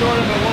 sort of a